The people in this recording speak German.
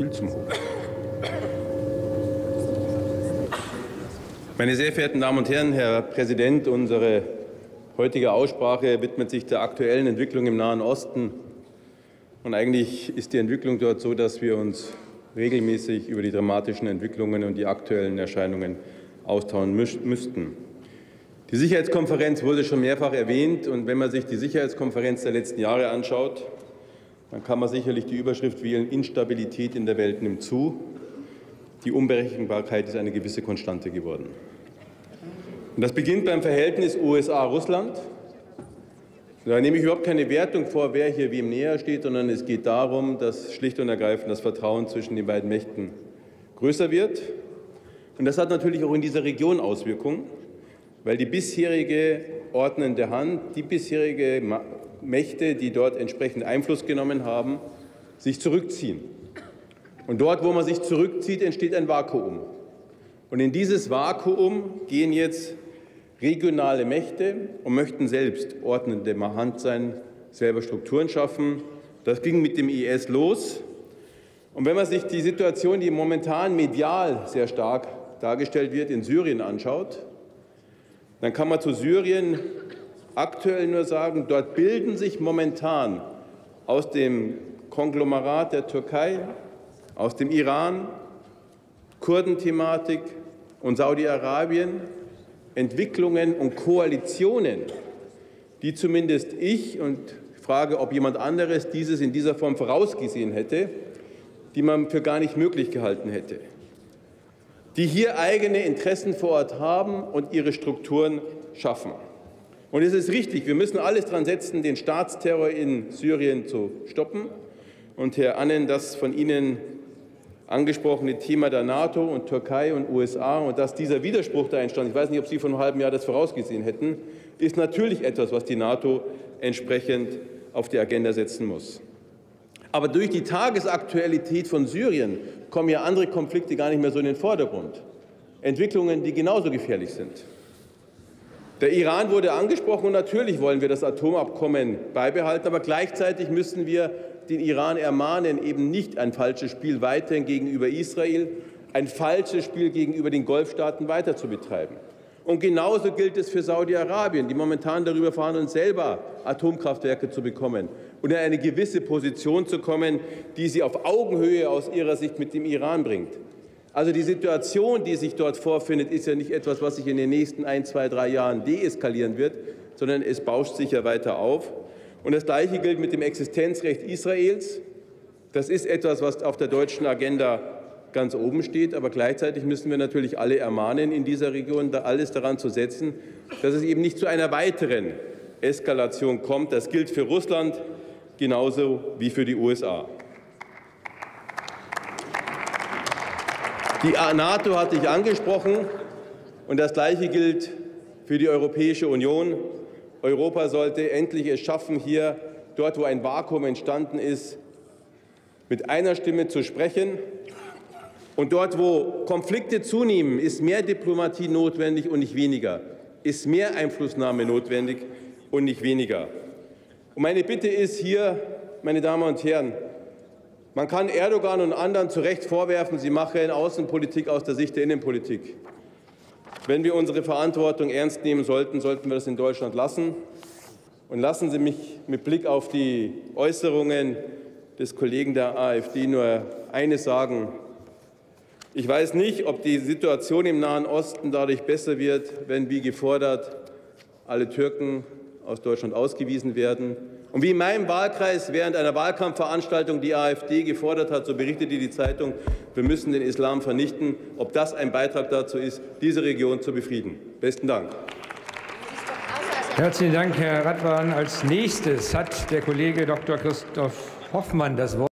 viel zum Hoch. Meine sehr verehrten Damen und Herren, Herr Präsident, unsere heutige Aussprache widmet sich der aktuellen Entwicklung im Nahen Osten. Und eigentlich ist die Entwicklung dort so, dass wir uns regelmäßig über die dramatischen Entwicklungen und die aktuellen Erscheinungen austauschen müssten. Die Sicherheitskonferenz wurde schon mehrfach erwähnt. Und wenn man sich die Sicherheitskonferenz der letzten Jahre anschaut, dann kann man sicherlich die Überschrift wählen, Instabilität in der Welt nimmt zu. Die Unberechenbarkeit ist eine gewisse Konstante geworden. Und das beginnt beim Verhältnis USA-Russland. Da nehme ich überhaupt keine Wertung vor, wer hier wem näher steht, sondern es geht darum, dass schlicht und ergreifend das Vertrauen zwischen den beiden Mächten größer wird. Und das hat natürlich auch in dieser Region Auswirkungen, weil die bisherige ordnende Hand, die bisherige Mächte, die dort entsprechend Einfluss genommen haben, sich zurückziehen. Und dort, wo man sich zurückzieht, entsteht ein Vakuum. Und in dieses Vakuum gehen jetzt regionale Mächte und möchten selbst ordnende Hand sein, selber Strukturen schaffen. Das ging mit dem IS los. Und wenn man sich die Situation, die momentan medial sehr stark dargestellt wird, in Syrien anschaut, dann kann man zu Syrien aktuell nur sagen, dort bilden sich momentan aus dem Konglomerat der Türkei, aus dem Iran, Kurdenthematik und Saudi-Arabien Entwicklungen und Koalitionen, die zumindest ich und frage, ob jemand anderes dieses in dieser Form vorausgesehen hätte, die man für gar nicht möglich gehalten hätte, die hier eigene Interessen vor Ort haben und ihre Strukturen schaffen. Und es ist richtig, wir müssen alles daran setzen, den Staatsterror in Syrien zu stoppen. Und Herr Annen, das von Ihnen angesprochene Thema der NATO und Türkei und USA und dass dieser Widerspruch da entstand, ich weiß nicht, ob Sie vor einem halben Jahr das vorausgesehen hätten, ist natürlich etwas, was die NATO entsprechend auf die Agenda setzen muss. Aber durch die Tagesaktualität von Syrien kommen ja andere Konflikte gar nicht mehr so in den Vordergrund. Entwicklungen, die genauso gefährlich sind. Der Iran wurde angesprochen und natürlich wollen wir das Atomabkommen beibehalten, aber gleichzeitig müssen wir den Iran ermahnen, eben nicht ein falsches Spiel weiterhin gegenüber Israel, ein falsches Spiel gegenüber den Golfstaaten weiter zu betreiben. Und genauso gilt es für Saudi-Arabien, die momentan darüber verhandeln, selber Atomkraftwerke zu bekommen und in eine gewisse Position zu kommen, die sie auf Augenhöhe aus ihrer Sicht mit dem Iran bringt. Also die Situation, die sich dort vorfindet, ist ja nicht etwas, was sich in den nächsten ein, zwei, drei Jahren deeskalieren wird, sondern es bauscht sich ja weiter auf. Und das Gleiche gilt mit dem Existenzrecht Israels. Das ist etwas, was auf der deutschen Agenda ganz oben steht. Aber gleichzeitig müssen wir natürlich alle ermahnen, in dieser Region da alles daran zu setzen, dass es eben nicht zu einer weiteren Eskalation kommt. Das gilt für Russland genauso wie für die USA. Die NATO hatte ich angesprochen, und das Gleiche gilt für die Europäische Union. Europa sollte endlich es schaffen, hier, dort wo ein Vakuum entstanden ist, mit einer Stimme zu sprechen. Und dort, wo Konflikte zunehmen, ist mehr Diplomatie notwendig und nicht weniger, ist mehr Einflussnahme notwendig und nicht weniger. Und meine Bitte ist hier, meine Damen und Herren, man kann Erdogan und anderen zu Recht vorwerfen, sie machen Außenpolitik aus der Sicht der Innenpolitik. Wenn wir unsere Verantwortung ernst nehmen sollten, sollten wir das in Deutschland lassen. Und lassen Sie mich mit Blick auf die Äußerungen des Kollegen der AfD nur eines sagen. Ich weiß nicht, ob die Situation im Nahen Osten dadurch besser wird, wenn, wie gefordert, alle Türken aus Deutschland ausgewiesen werden. Und wie in meinem Wahlkreis während einer Wahlkampfveranstaltung die AfD gefordert hat, so berichtete die Zeitung, wir müssen den Islam vernichten, ob das ein Beitrag dazu ist, diese Region zu befrieden. Besten Dank. Herzlichen Dank, Herr Radwan. Als nächstes hat der Kollege Dr. Christoph Hoffmann das Wort.